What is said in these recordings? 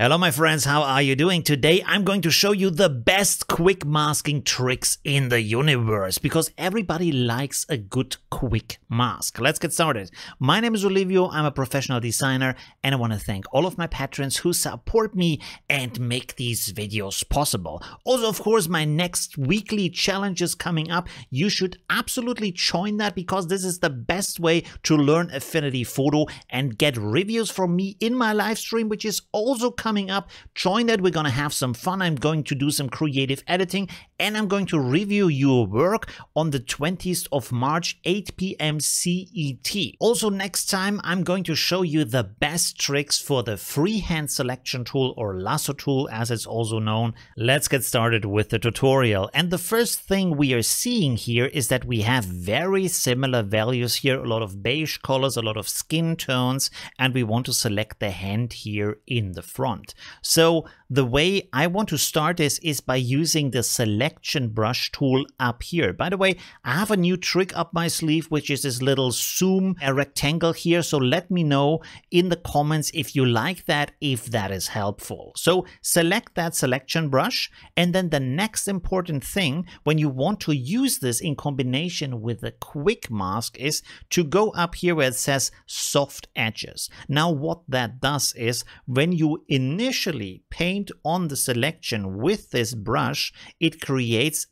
Hello my friends, how are you doing? Today I'm going to show you the best quick masking tricks in the universe because everybody likes a good quick mask. Let's get started. My name is Olivio, I'm a professional designer and I want to thank all of my patrons who support me and make these videos possible. Also of course my next weekly challenge is coming up. You should absolutely join that because this is the best way to learn Affinity Photo and get reviews from me in my live stream which is also coming coming up. Join that. We're going to have some fun. I'm going to do some creative editing and I'm going to review your work on the 20th of March, 8 p.m. CET. Also, next time, I'm going to show you the best tricks for the freehand selection tool or lasso tool, as it's also known. Let's get started with the tutorial. And the first thing we are seeing here is that we have very similar values here, a lot of beige colors, a lot of skin tones, and we want to select the hand here in the front. So the way I want to start this is by using the selection brush tool up here. By the way, I have a new trick up my sleeve, which is this little zoom uh, rectangle here. So let me know in the comments if you like that, if that is helpful. So select that selection brush. And then the next important thing when you want to use this in combination with the quick mask is to go up here where it says soft edges. Now what that does is when you initially paint on the selection with this brush, it creates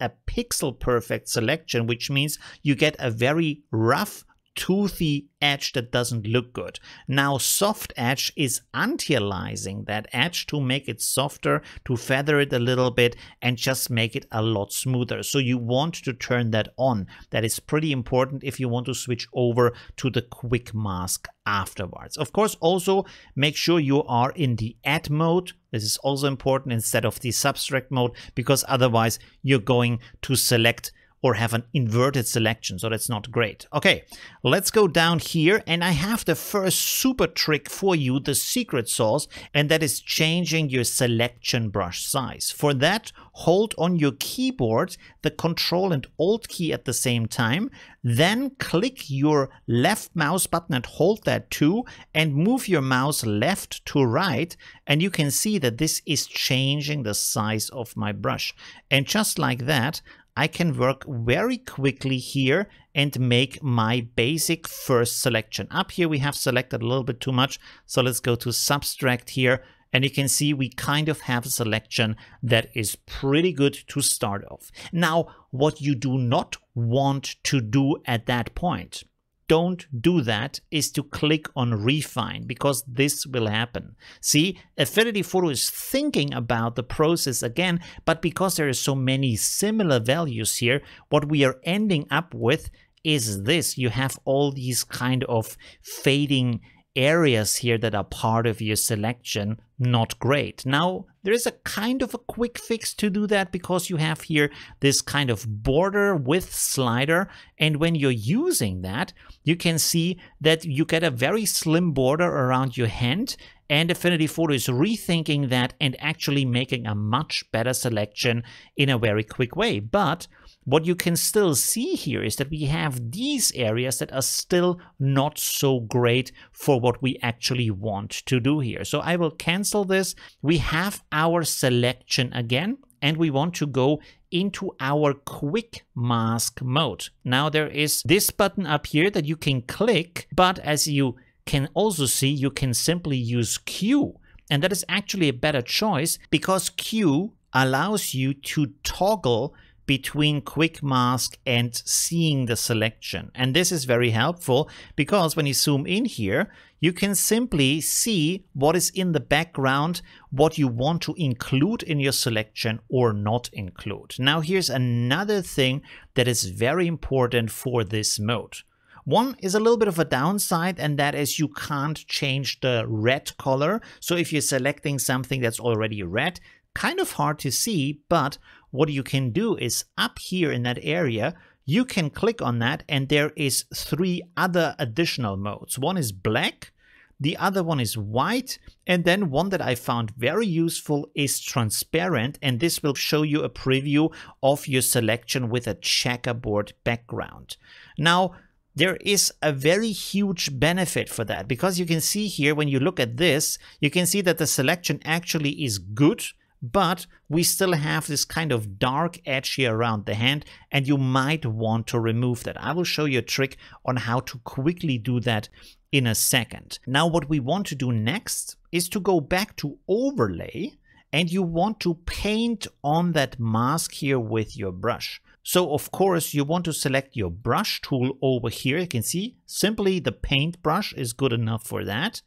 a pixel perfect selection, which means you get a very rough toothy edge that doesn't look good. Now soft edge is anti-aliasing that edge to make it softer, to feather it a little bit and just make it a lot smoother. So you want to turn that on. That is pretty important if you want to switch over to the quick mask afterwards. Of course, also make sure you are in the add mode. This is also important instead of the subtract mode because otherwise you're going to select or have an inverted selection, so that's not great. Okay, let's go down here and I have the first super trick for you, the secret sauce, and that is changing your selection brush size. For that, hold on your keyboard the Control and Alt key at the same time, then click your left mouse button and hold that too, and move your mouse left to right, and you can see that this is changing the size of my brush. And just like that, I can work very quickly here and make my basic first selection. Up here we have selected a little bit too much, so let's go to subtract here and you can see we kind of have a selection that is pretty good to start off. Now, what you do not want to do at that point don't do that is to click on refine because this will happen. See, Affinity Photo is thinking about the process again, but because there are so many similar values here, what we are ending up with is this. You have all these kind of fading areas here that are part of your selection not great. Now, there is a kind of a quick fix to do that because you have here this kind of border width slider. And when you're using that, you can see that you get a very slim border around your hand and Affinity Photo is rethinking that and actually making a much better selection in a very quick way. But what you can still see here is that we have these areas that are still not so great for what we actually want to do here. So I will cancel this. We have our selection again and we want to go into our quick mask mode. Now there is this button up here that you can click, but as you can also see, you can simply use Q. And that is actually a better choice because Q allows you to toggle between quick mask and seeing the selection. And this is very helpful because when you zoom in here, you can simply see what is in the background, what you want to include in your selection or not include. Now here's another thing that is very important for this mode. One is a little bit of a downside, and that is you can't change the red color. So if you're selecting something that's already red, kind of hard to see, but what you can do is up here in that area, you can click on that and there is three other additional modes. One is black, the other one is white, and then one that I found very useful is transparent, and this will show you a preview of your selection with a checkerboard background. Now, there is a very huge benefit for that because you can see here when you look at this, you can see that the selection actually is good, but we still have this kind of dark edge here around the hand and you might want to remove that. I will show you a trick on how to quickly do that in a second. Now what we want to do next is to go back to overlay and you want to paint on that mask here with your brush. So of course you want to select your brush tool over here. You can see simply the paint brush is good enough for that.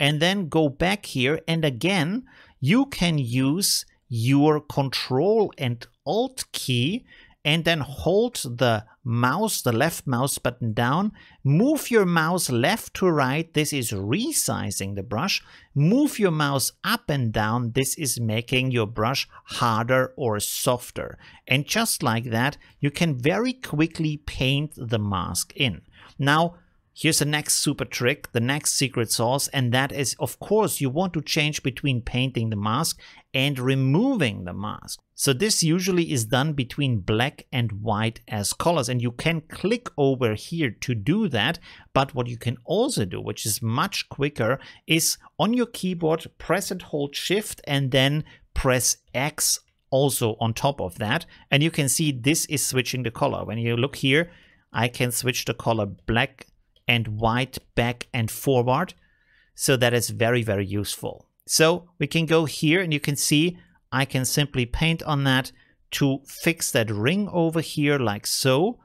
And then go back here and again, you can use your control and alt key and then hold the mouse, the left mouse button down, move your mouse left to right, this is resizing the brush, move your mouse up and down, this is making your brush harder or softer. And just like that, you can very quickly paint the mask in. Now, Here's the next super trick, the next secret sauce, and that is, of course, you want to change between painting the mask and removing the mask. So this usually is done between black and white as colors, and you can click over here to do that. But what you can also do, which is much quicker, is on your keyboard, press and hold shift and then press X also on top of that. And you can see this is switching the color. When you look here, I can switch the color black and white back and forward. So that is very, very useful. So we can go here and you can see I can simply paint on that to fix that ring over here like so.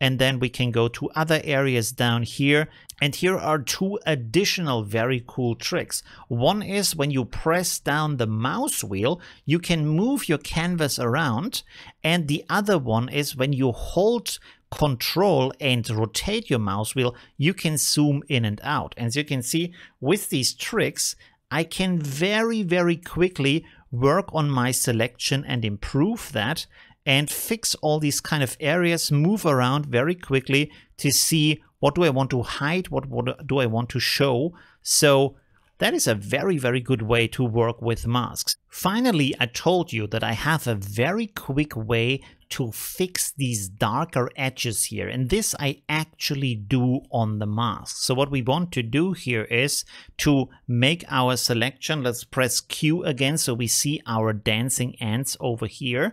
And then we can go to other areas down here. And here are two additional very cool tricks. One is when you press down the mouse wheel, you can move your canvas around. And the other one is when you hold control and rotate your mouse wheel, you can zoom in and out. As you can see with these tricks, I can very, very quickly work on my selection and improve that and fix all these kind of areas, move around very quickly to see what do I want to hide, what, what do I want to show. So that is a very, very good way to work with masks. Finally, I told you that I have a very quick way to fix these darker edges here. And this I actually do on the mask. So what we want to do here is to make our selection. Let's press Q again so we see our dancing ants over here.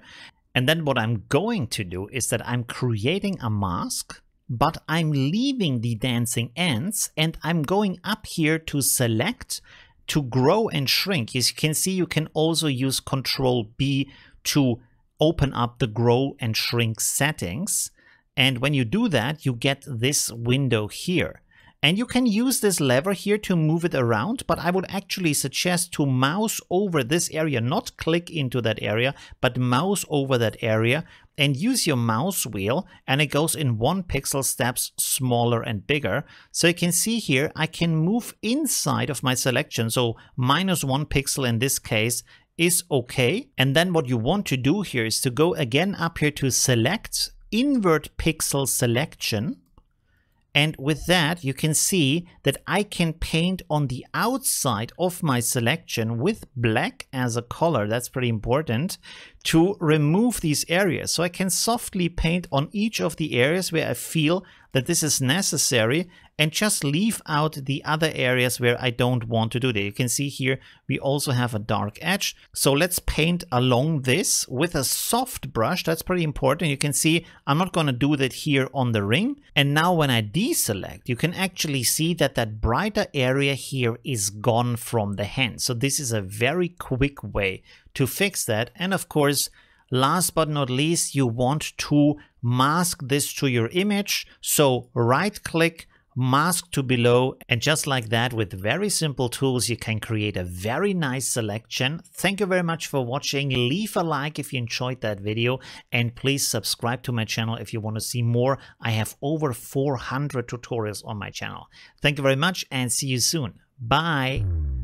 And then what I'm going to do is that I'm creating a mask but I'm leaving the dancing ants and I'm going up here to select to grow and shrink. As you can see, you can also use Control B to open up the grow and shrink settings. And when you do that, you get this window here. And you can use this lever here to move it around, but I would actually suggest to mouse over this area, not click into that area, but mouse over that area and use your mouse wheel and it goes in one pixel steps smaller and bigger. So you can see here, I can move inside of my selection. So minus one pixel in this case is okay. And then what you want to do here is to go again up here to select invert pixel selection and with that, you can see that I can paint on the outside of my selection with black as a color. That's pretty important to remove these areas. So I can softly paint on each of the areas where I feel that this is necessary and just leave out the other areas where I don't want to do that. You can see here we also have a dark edge. So let's paint along this with a soft brush. That's pretty important. You can see I'm not going to do that here on the ring. And now when I deselect, you can actually see that that brighter area here is gone from the hand. So this is a very quick way to fix that. And of course, last but not least, you want to mask this to your image. So right click, mask to below and just like that with very simple tools you can create a very nice selection. Thank you very much for watching. Leave a like if you enjoyed that video and please subscribe to my channel if you want to see more. I have over 400 tutorials on my channel. Thank you very much and see you soon. Bye.